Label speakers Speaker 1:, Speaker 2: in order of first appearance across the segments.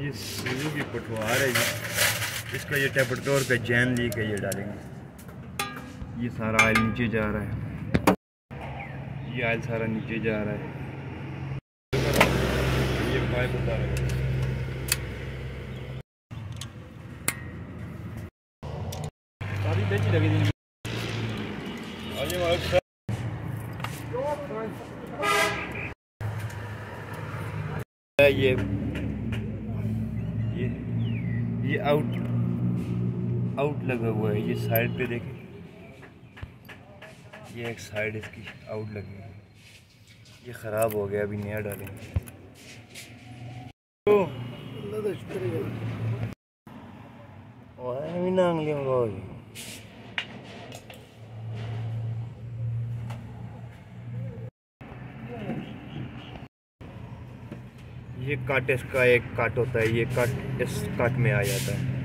Speaker 1: ये सूजू की पटवार है जी। इसका ये टेपटोर का जैन ली के ये डालेंगे। ये सारा आयल नीचे जा रहा है। ये आयल सारा नीचे जा रहा है। ये पाइप बता रहे ये ये आउट आउट लगा हुआ है ये साइड पे देखें। ये एक साइड इसकी आउट लगी है। ये ख़राब हो गया अभी नया डालेंगे। तो नांग लिया ये काट इसका एक काट होता है, ये काट इस काट में आ जाता है।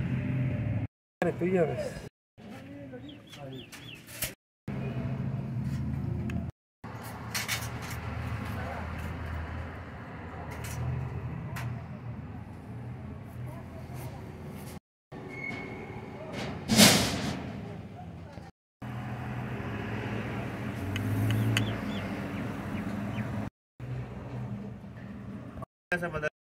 Speaker 2: sa madali.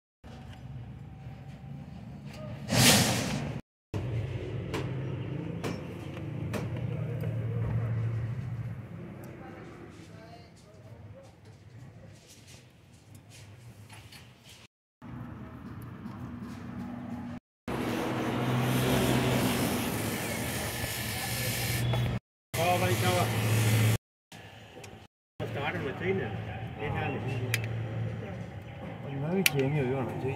Speaker 2: Oh. Started with three na. 也
Speaker 1: 没有用了，就。